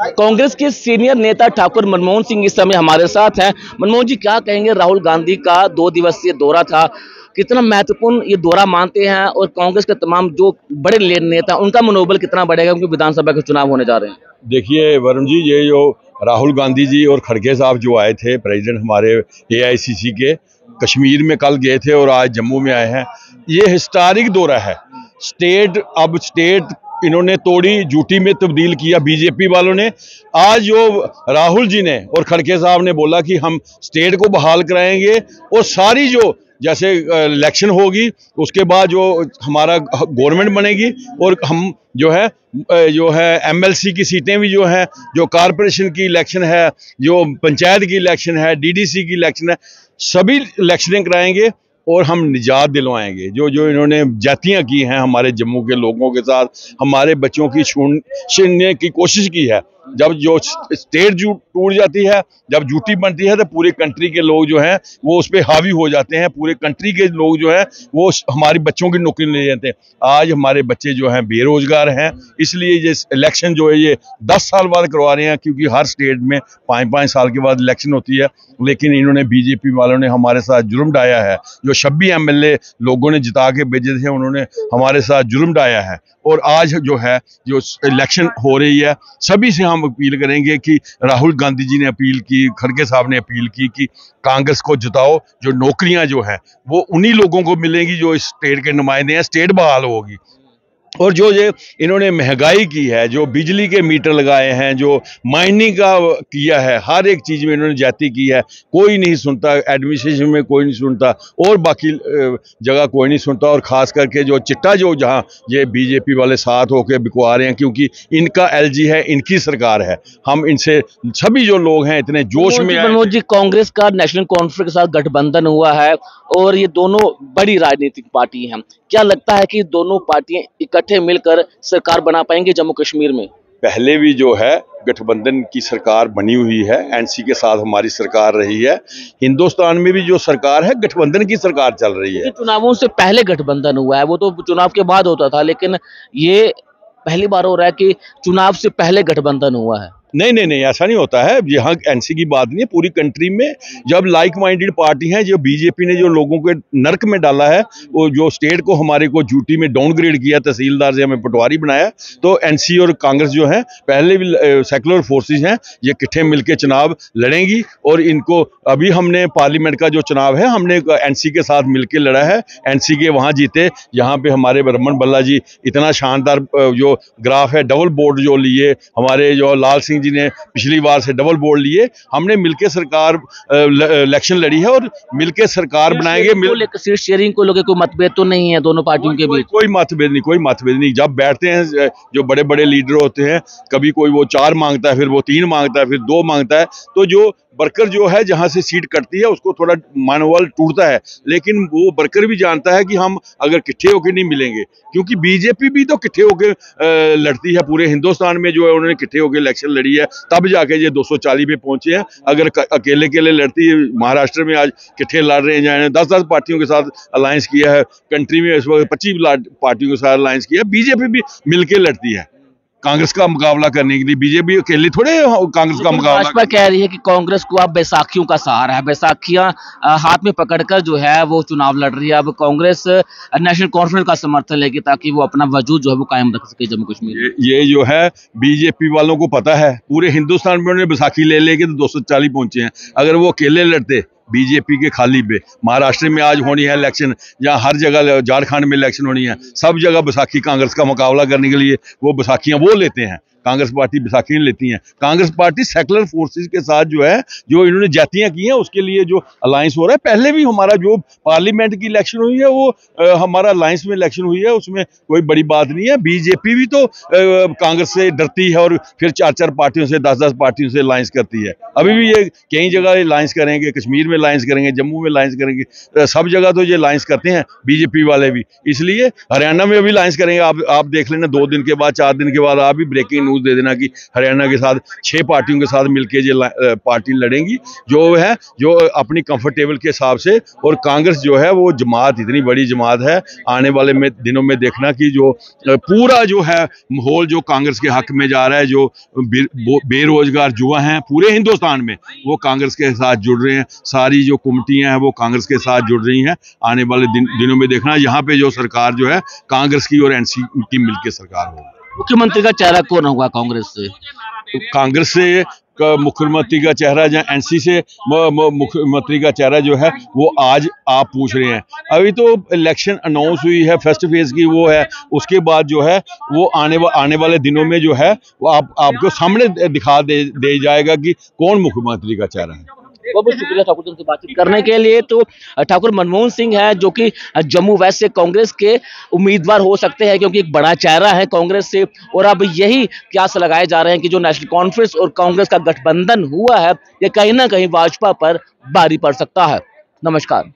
कांग्रेस के सीनियर नेता ठाकुर मनमोहन सिंह इस समय हमारे साथ हैं। मनमोहन जी, क्या कहेंगे? राहुल गांधी का दो दिवसीय दौरा था। कितना महत्वपूर्ण ये दौरा मानते हैं और कांग्रेस के तमाम जो बड़े नेता उनका मनोबल कितना बढ़ेगा? क्योंकि विधानसभा के चुनाव होने जा रहे हैं। देखिए, वरुण जी, ये जो राहुल गांधी जी और खड़गे साहब जो आए थे, प्रेसिडेंट हमारे एआईसीसी के, कश्मीर में कल गए थे और आज जम्मू में आए हैं। ये हिस्टोरिक दौरा है। स्टेट अब स्टेट इन्होंने तोड़ी, जूटी में तब्दील किया बीजेपी वालों ने। आज जो राहुल जी ने और खड़के साहब ने बोला कि हम स्टेट को बहाल कराएँगे और सारी जो जैसे इलेक्शन होगी, उसके बाद जो हमारा गवर्नमेंट बनेगी और हम जो है जो है एमएलसी की सीटें भी जो हैं, जो कारपोरेशन की इलेक्शन है, जो पंचायत की इलेक्शन है, डीडीसी की इलेक्शन है, सभी इलेक्शनें कराएँगे। और हम निजात दिलवाएँगे। जो जो इन्होंने जातियाँ की हैं हमारे जम्मू के लोगों के साथ, हमारे बच्चों की छून, छीनने की कोशिश की है जब जो स्टेट जू टूट जाती है, जब जूटी बनती है तो पूरे कंट्री के लोग जो हैं, वो उस पर हावी हो जाते हैं। पूरे कंट्री के लोग जो हैं, वो हमारी बच्चों की नौकरी ले जाते हैं आज हमारे बच्चे जो हैं, बेरोजगार हैं। इसलिए ये इलेक्शन जो है, ये दस साल बाद करवा रहे हैं, क्योंकि हर स्टेट में पाँच पाँच साल के बाद इलेक्शन होती है। लेकिन इन्होंने बीजेपी वालों ने हमारे साथ जुर्म डाया है। जो छब्बीस एमएलए लोगों ने जिता के भेजे थे, उन्होंने हमारे साथ जुर्म डाया है। और आज जो है, जो इलेक्शन हो रही है, सभी से हम अपील करेंगे कि राहुल गांधी जी ने अपील की, खड़गे साहब ने अपील की कि कांग्रेस को जिताओ, जो नौकरियाँ जो हैं, वो उन्हीं लोगों को मिलेंगी जो इस स्टेट के नुमाइंदे हैं, स्टेट बहाल होगी। और जो ये इन्होंने महँगाई की है जो बिजली के मीटर लगाए हैं जो माइनिंग का किया है हर एक चीज़ में इन्होंने जाति की है। कोई नहीं सुनता एडमिनिस्ट्रेशन में कोई नहीं सुनता और बाकी जगह कोई नहीं सुनता और ख़ास करके जो चिट्टा जो जहाँ ये बीजेपी वाले साथ होकर बिकवा रहे हैं क्योंकि इनका एलजी है इनकी सरकार है। हम इनसे सभी जो लोग हैं इतने जोश में मनोज जी कांग्रेस का नेशनल कॉन्फ्रेंस के साथ गठबंधन हुआ है और ये दोनों बड़ी राजनीतिक पार्टी हैं। क्या लगता है कि दोनों पार्टियाँ इकट्ठे मिलकर सरकार बना पाएँगे जम्मू कश्मीर में? पहले भी जो है गठबंधन की सरकार बनी हुई है एनसी के साथ हमारी सरकार रही है। हिंदुस्तान में भी जो सरकार है गठबंधन की सरकार चल रही है। चुनावों से पहले गठबंधन हुआ है वो तो चुनाव के बाद होता था लेकिन ये पहली बार हो रहा है कि चुनाव से पहले गठबंधन हुआ है। नहीं नहीं नहीं, ऐसा नहीं होता है। यहाँ एनसी की बात नहीं है। पूरी कंट्री में जब लाइक माइंडेड पार्टी हैं, जो बीजेपी ने जो लोगों के नरक में डाला है, वो जो स्टेट को हमारे को ड्यूटी में डाउनग्रेड किया, तहसीलदार से हमें पटवारी बनाया तो एनसी और कांग्रेस जो है, पहले भी सेकुलर फोर्सेज हैं, ये इकट्ठे मिलके चुनाव लड़ेंगी और इनको अभी हमने पार्लियामेंट का जो चुनाव है, हमने एनसी के साथ मिलके लड़ा है। एनसी के वहाँ जीते, यहाँ पे हमारे ब्रह्मण बल्ला जी इतना शानदार जो ग्राफ है डबल बोर्ड जो लिए, हमारे जो लाल सिंह जी ने पिछली बार से डबल बोर्ड लिए। हमने मिलके सरकार इलेक्शन लड़ी है और मिलके सरकार बनाएँगे। मिल सीट शेयरिंग को लेकर कोई मतभेद तो नहीं है दोनों पार्टियों के बीच? कोई मतभेद नहीं कोई मतभेद नहीं। जब बैठते हैं जो बड़े बड़े लीडर होते हैं कभी कोई वो चार माँगता है फिर वो तीन माँगता है फिर दो माँगता है तो जो वर्कर जो है, जहाँ से सीट कटती है, उसको थोड़ा मनोबल टूटता है। लेकिन वो वर्कर भी जानता है कि हम अगर किट्ठे होकर नहीं मिलेंगे, क्योंकि बीजेपी भी तो इकट्ठे होकर लड़ती है। पूरे हिंदुस्तान में जो है, उन्होंने किट्ठे होकर इलेक्शन लड़ी है। तब जाके ये 240 पे पहुँचे हैं। अगर अकेले अकेले लड़ती है, महाराष्ट्र में आज किट्ठे लड़ रहे हैं, जाने दस दस पार्टियों के साथ अलायंस किया है। कंट्री में इस वक्त पच्चीस पार्टियों के साथ अलायंस किया है। बीजेपी भी मिलके लड़ती है। कांग्रेस का मुकाबला करने के लिए बीजेपी अकेले थोड़े कांग्रेस का मुकाबला भाजपा कह रही है कि कांग्रेस को अब बैसाखियों का सहारा है। बैसाखियाँ हाथ में पकड़कर जो है वो चुनाव लड़ रही है। अब कांग्रेस नेशनल कॉन्फ्रेंस का समर्थन लेगी ताकि वो अपना वजूद जो है वो कायम रख सके जम्मू कश्मीर ये ये जो है बीजेपी वालों को पता है पूरे हिंदुस्तान में उन्होंने बैसाखी ले लेके तो 240 पहुँचे हैं। अगर वो अकेले लड़ते बीजेपी के खाली पे। महाराष्ट्र में आज होनी है इलेक्शन या हर जगह झारखंड में इलेक्शन होनी है, सब जगह बैसाखी कांग्रेस का मुकाबला करने के लिए वो बैसाखियाँ वो लेते हैं। कांग्रेस पार्टी बैसाखी नहीं लेती हैं। कांग्रेस पार्टी सेकुलर फोर्सेज के साथ जो है जो इन्होंने जातियाँ की हैं उसके लिए जो अलायंस हो रहा है। पहले भी हमारा जो पार्लियामेंट की इलेक्शन हुई है वो अ, हमारा अलायंस में इलेक्शन हुई है उसमें कोई बड़ी बात नहीं है। बीजेपी भी तो कांग्रेस से डरती है और फिर चार चार पार्टियों से दस दस पार्टियों से अलायंस करती है। अभी भी ये कई जगह अलायंस करेंगे कश्मीर में अलायंस करेंगे जम्मू में अलायंस करेंगे सब जगह तो ये अलायंस करते हैं बीजेपी वाले भी। इसलिए हरियाणा में भी अलायंस करेंगे। आप आप देख लेना दो दिन के बाद चार दिन के बाद आप भी ब्रेकिंग न्यूज़ सबूत दे देना कि हरियाणा के साथ छह पार्टियों के साथ मिलकर जो पार्टी लड़ेंगी। जो है जो अपनी कंफर्टेबल के हिसाब से और कांग्रेस जो है वो जमात इतनी बड़ी जमात है आने वाले में दिनों में देखना कि जो पूरा जो है माहौल जो कांग्रेस के हक में जा रहा है जो बेरोजगार युवा हैं पूरे हिंदुस्तान में वो कांग्रेस के साथ जुड़ रहे हैं। सारी जो कमेटियाँ हैं वो कांग्रेस के साथ जुड़ रही हैं। आने वाले दिन, दिनों में देखना यहाँ पे जो सरकार जो है कांग्रेस की और एनसी की मिलकर सरकार होगी। मुख्यमंत्री का चेहरा कौन होगा कांग्रेस से? तो कांग्रेस से मुख्यमंत्री का चेहरा या एनसी से मुख्यमंत्री का चेहरा जो है वो आज आप पूछ रहे हैं। अभी तो इलेक्शन अनाउंस हुई है फ़र्स्ट फ़ेज़ की वो है उसके बाद जो है वो आने वा, आने वाले दिनों में जो है वो आप आपको सामने दिखा दे, दे जाएगा कि कौन मुख्यमंत्री का चेहरा है। बहुत बहुत शुक्रिया ठाकुर जी से बातचीत करने के लिए। तो ठाकुर मनमोहन सिंह है जो कि जम्मू वेस्ट से कांग्रेस के उम्मीदवार हो सकते हैं क्योंकि एक बड़ा चेहरा है कांग्रेस से। और अब यही क्यास लगाए जा रहे हैं कि जो नेशनल कॉन्फ्रेंस और कांग्रेस का गठबंधन हुआ है ये कहीं ना कहीं भाजपा पर भारी पड़ सकता है। नमस्कार।